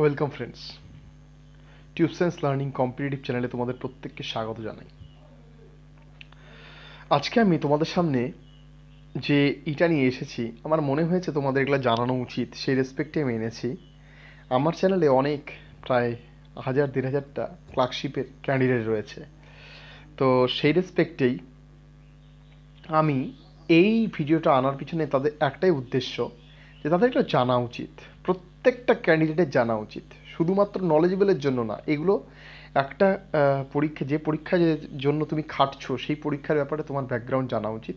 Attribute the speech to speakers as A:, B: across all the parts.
A: Welcome friends tube science learning competitive চ্যানেলে তোমাদের প্রত্যেককে স্বাগত জানাই। আজকে আমি তোমাদের সামনে যে ইটা নিয়ে এসেছি, আমার মনে হয়েছে তোমাদের এগুলো জানানো উচিত, সেই রেসপেক্টে আমি এনেছি। আমার চ্যানেলে অনেক, প্রায় হাজার, দেড় হাজারটা ক্লার্কশিপের ক্যান্ডিডেট রয়েছে। তো সেই রেসপেক্টেই আমি এই ভিডিওটা আনার পিছনে তাদের একটাই উদ্দেশ্য, যে তাদের একটা জানা উচিত। প্রত্যেকটা ক্যান্ডিডেটের জানা উচিত। শুধুমাত্র নলেজেবলের জন্য না, এগুলো একটা পরীক্ষা, যে পরীক্ষার জন্য তুমি খাটছো, সেই পরীক্ষার ব্যাপারে তোমার ব্যাকগ্রাউন্ড জানা উচিত।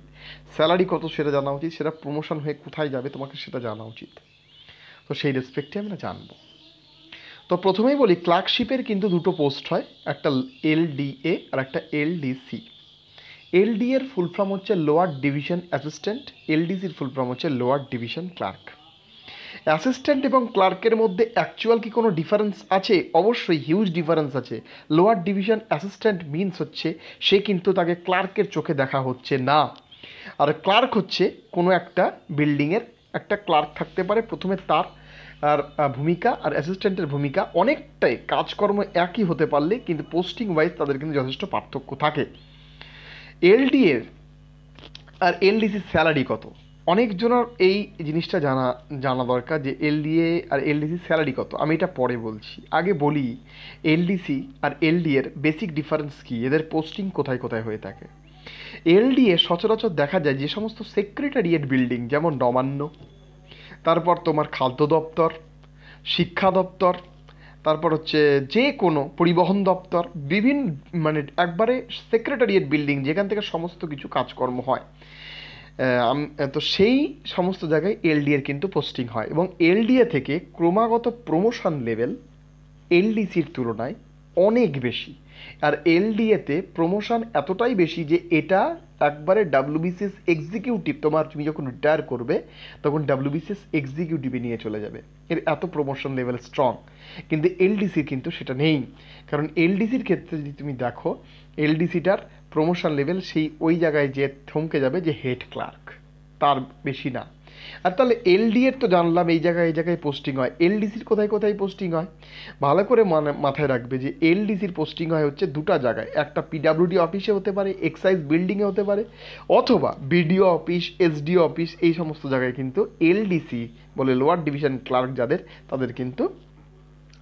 A: স্যালারি কত সেটা জানা উচিত, সেটা প্রমোশন হয়ে কোথায় যাবে তোমাকে সেটা জানা উচিত। তো সেই রেসপেক্টে আমরা জানব। তো প্রথমেই বলি ক্লার্কশিপের কিন্তু দুটো পোস্ট হয়, একটা এলডিএ আর একটা এলডিসি এলডি এর ফুল ফর্ম হচ্ছে লোয়ার ডিভিশন অ্যাসিস্ট্যান্ট এলডিসির ফুল ফর্ম হচ্ছে লোয়ার ডিভিশন ক্লার্ক অ্যাসিস্ট্যান্ট এবং ক্লার্কের মধ্যে অ্যাকচুয়াল কি কোনো ডিফারেন্স আছে? অবশ্যই হিউজ ডিফারেন্স আছে। লোয়ার ডিভিশন অ্যাসিস্ট্যান্ট মিনস হচ্ছে, সে কিন্তু তাকে ক্লার্কের চোখে দেখা হচ্ছে না। আর ক্লার্ক হচ্ছে কোনো একটা বিল্ডিংয়ের একটা ক্লার্ক থাকতে পারে, প্রথমে তার, আর ভূমিকা আর অ্যাসিস্ট্যান্টের ভূমিকা অনেকটাই কাজকর্ম একই হতে পারলে কিন্তু পোস্টিং ওয়াইজ তাদের কিন্তু যথেষ্ট পার্থক্য থাকে। এলডি এর আর এলডিসির স্যালারি কত? অনেকজনের এই জিনিসটা জানা জানা দরকার যে এলডিএ আর এলডিসি স্যালারি কত। আমি এটা পরে বলছি। আগে বলি, এলডিসি আর এলডি এর বেসিক ডিফারেন্স কী? এদের পোস্টিং কোথায় কোথায় হয়ে থাকে? এলডিএ সচরাচর দেখা যায় যে সমস্ত সেক্রেটারিয়েট বিল্ডিং যেমন নবান্ন, তারপর তোমার খাদ্য দপ্তর, শিক্ষা দপ্তর, তারপর হচ্ছে যে কোনো পরিবহন দপ্তর, বিভিন্ন মানে একবারে সেক্রেটারিয়েট বিল্ডিং যেখান থেকে সমস্ত কিছু কাজকর্ম হয়। তো সেই সমস্ত জায়গায় এলডিএর এর কিন্তু পোস্টিং হয় এবং এলডিএ থেকে ক্রমাগত প্রমোশন লেভেল এলডিসির তুলনায় অনেক বেশি। আর এলডিএতে প্রমোশন এতটাই বেশি যে এটা একবারে ডাব্লিউবিসিএস এক্সিকিউটিভ তোমার তুমি যখন রিটায়ার করবে, তখন ডাব্লিউবিসিএস এক্সিকিউটিভে নিয়ে চলে যাবে। এর এত প্রমোশন লেভেল স্ট্রং কিন্তু এলডিসির কিন্তু সেটা নেই। কারণ এলডিসির ক্ষেত্রে যদি তুমি দেখো এলডিসিটার প্রমোশন লেভেল সেই ওই জায়গায় যে থমকে যাবে যে হেড ক্লার্ক তার বেশি না। আর তাহলে এলডি এর তো জানলাম, এই জায়গায় এই জায়গায় পোস্টিং হয়। এলডিসির কোথায় কোথায় পোস্টিং হয়? ভালো করে মানে মাথায় রাখবে যে এলডিসির পোস্টিং হয় হচ্ছে দুটো জায়গায়। একটা পিডাব্লিউডি অফিসে হতে পারে এক্সাইজ বিল্ডিংয়ে হতে পারে, অথবা বিডিও অফিস এসডিও অফিস এই সমস্ত জায়গায় কিন্তু এলডিসি বলে লোয়ার ডিভিশন ক্লার্ক যাদের, তাদের কিন্তু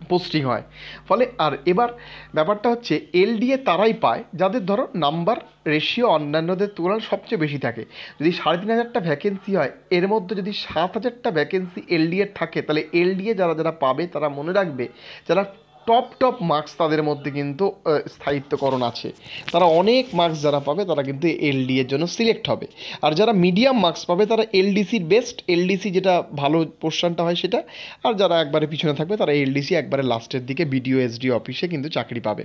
A: পোস্টিং হয়। ফলে আর এবার ব্যাপারটা হচ্ছে, এলডিএ তারাই পায়, যাদের ধরো নাম্বার, রেশিও অন্যান্যদের তুলনায় সবচেয়ে বেশি থাকে। যদি সাড়ে তিন হাজারটা ভ্যাকেন্সি হয়, এর মধ্যে যদি সাত হাজারটা ভ্যাকেন্সি এলডিএ থাকে, তাহলে এলডিএ যারা যারা পাবে, তারা মনে রাখবে, যারা টপ টপ মার্কস তাদের মধ্যে কিন্তু স্থায়িত্বকরণ আছে। তারা অনেক মার্কস যারা পাবে, তারা কিন্তু এলডি এর জন্য সিলেক্ট হবে। আর যারা মিডিয়াম মার্কস পাবে, তারা এলডিসির বেস্ট এলডিসি যেটা ভালো পোর্শনটা হয় সেটা। আর যারা একবারে পিছনে থাকবে, তারা এলডিসি একবারে লাস্টের দিকে বিডিও এসডি অফিসে কিন্তু চাকরি পাবে।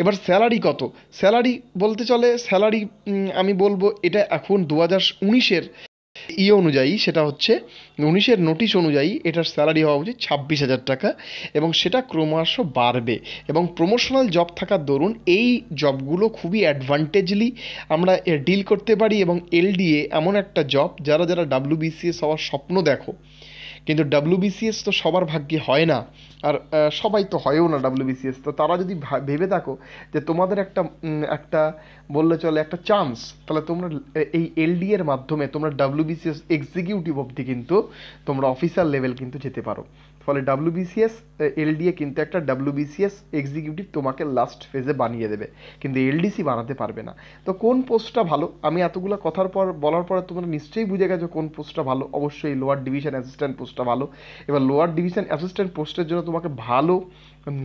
A: এবার স্যালারি কত? স্যালারি বলতে চলে স্যালারি আমি বলব এটা এখন দু হাজার উনিশের ইয়ে অনুযায়ী সেটা হচ্ছে উনিশের নোটিশ অনুযায়ী এটার স্যালারি হওয়া উচিত ছাব্বিশ হাজার টাকা এবং সেটা ক্রমশ বাড়বে এবং প্রমোশনাল জব থাকার দরুন এই জবগুলো খুবই অ্যাডভান্টেজলি আমরা ডিল করতে পারি এবং এলডিএ এমন একটা জব যারা যারা ডাব্লিউবিসিএস হওয়ার স্বপ্ন দেখো কিন্তু ডাব্লিউবিসিএস তো সবার ভাগ্যে হয় না। আর সবাই তো হয়ও না ডাব্লিউবিসিএস তো তারা যদি ভেবে থাকো যে তোমাদের একটা একটা বললে চলে একটা চান্স তাহলে তোমরা এই এলডি এর মাধ্যমে তোমরা ডাব্লিউবিসিএস এক্সিকিউটিভ অবধি কিন্তু তোমরা অফিসার লেভেল কিন্তু যেতে পারো। ফলে ডাব্লিউবিসিএস এলডিএ কিন্তু একটা ডাব্লিউবিসিএস এক্সিকিউটিভ তোমাকে লাস্ট ফেজে বানিয়ে দেবে। কিন্তু এলডিসি বানাতে পারবে না। তো কোন পোস্টটা ভালো? আমি এতগুলো কথার পর, বলার পর তোমরা নিশ্চয়ই বুঝে গেছো কোন পোস্টটা ভালো। অবশ্যই লোয়ার ডিভিশন অ্যাসিস্ট্যান্ট পোস্টটা ভালো। এবার লোয়ার ডিভিশন অ্যাসিস্ট্যান্ট পোস্টের জন্য তোমাকে ভালো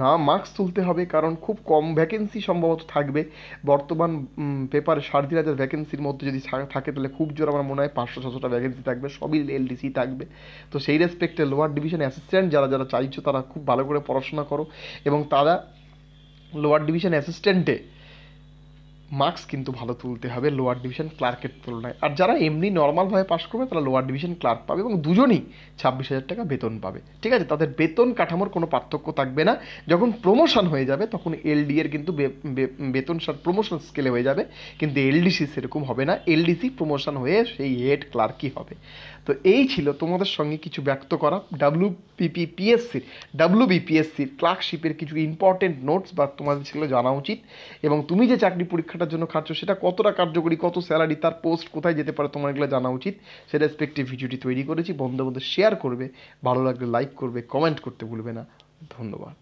A: না মার্কস তুলতে হবে, কারণ খুব কম ভ্যাকেন্সি সম্ভবত থাকবে। বর্তমান পেপারে সাড়ে তিন হাজার ভ্যাকেন্সির মধ্যে যদি থাকে, তাহলে খুব জোর আমার মনে হয় পাঁচশো, ছশোটা ভ্যাকেন্সি থাকবে, সবই এলডিসি থাকবে। তো সেই রেসপেক্টে লোয়ার ডিভিশন অ্যাসিস্ট্যান্ট যারা যারা চাইছো তারা খুব ভালো করে পড়াশোনা করো এবং তারা লোয়ার ডিভিশন অ্যাসিস্ট্যান্টে মার্কস কিন্তু ভালো তুলতে হবে লোয়ার ডিভিশন ক্লার্কের তুলনায়। আর যারা এমনি নর্মালভাবে পাশ করবে, তারা লোয়ার ডিভিশন ক্লার্ক পাবে এবং দুজনই ছাব্বিশ হাজার টাকা বেতন পাবে। ঠিক আছে, তাদের বেতন কাঠামোর কোনো পার্থক্য থাকবে না। যখন প্রমোশন হয়ে যাবে, তখন এলডি এর কিন্তু বেতন প্রমোশন স্কেলে হয়ে যাবে। কিন্তু এলডিসি সেরকম হবে না। এলডিসি প্রমোশন হয়ে সেই হেড ক্লার্কই হবে। তো এই ছিল তোমাদের সঙ্গে কিছু ব্যক্ত করা ডাব্লিউ পিপিপিএসসির ডাব্লিউ বিপিএসসির ক্লার্কশিপের কিছু ইম্পর্টেন্ট নোটস বা তোমাদের ছিল জানা উচিত। এবং তুমি যে চাকরি পরীক্ষাটার জন্য খাটছো সেটা কতটা কার্যকরী, কত স্যালারি তার পোস্ট কোথায় যেতে পারে তোমার এগুলো জানা উচিত। সেটা রেসপেক্টিভ ভিডিওটি তৈরি করেছি বন্ধু বন্ধু শেয়ার করবে, ভালো লাগলে লাইক করবে কমেন্ট করতে ভুলবে না। ধন্যবাদ।